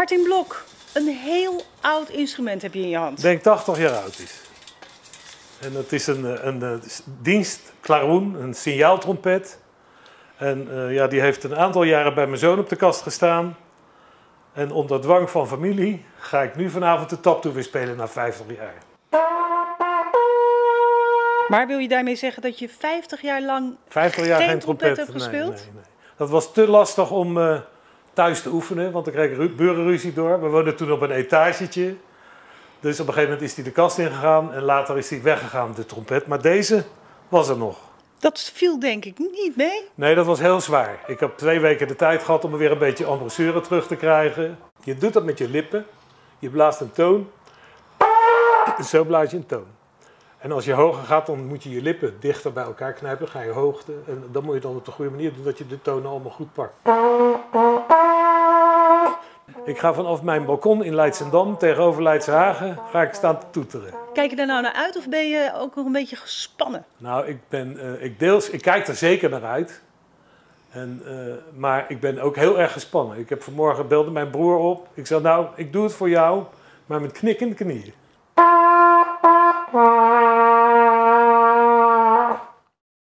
Martin Blok, een heel oud instrument heb je in je hand. Ik denk 80 jaar oud is. En het is een, eh, een, een dienst klaroen, een signaaltrompet. En uh, ja, die heeft een aantal jaren bij mijn zoon op de kast gestaan. En onder dwang van familie ga ik nu vanavond de taptoe weer spelen na 50 jaar. Maar wil je daarmee zeggen dat je 50 jaar lang 50 jaar geen, trompet, hebt gespeeld? Nee, nee, nee. Dat was te lastig om uh, thuis te oefenen, want dan kreeg ik burenruzie door. We woonden toen op een etagetje. Dus op een gegeven moment is hij de kast ingegaan en later is hij weggegaan, de trompet. Maar deze was er nog. Dat viel denk ik niet mee. Nee, dat was heel zwaar. Ik heb twee weken de tijd gehad om er weer een beetje ambrosure terug te krijgen. Je doet dat met je lippen. Je blaast een toon. En zo blaas je een toon. En als je hoger gaat, dan moet je je lippen dichter bij elkaar knijpen. ga je hoogte. En dan moet je dan op de goede manier doen dat je de tonen allemaal goed pakt. Ik ga vanaf mijn balkon in Leidsendam tegenover Leidse Hagen ga ik staan te toeteren. Kijk je daar nou naar uit of ben je ook nog een beetje gespannen? Nou, ik, ben, uh, ik, deels, ik kijk er zeker naar uit. En, uh, maar ik ben ook heel erg gespannen. Ik heb vanmorgen belde mijn broer op. Ik zei, nou, ik doe het voor jou, maar met knikkende knieën.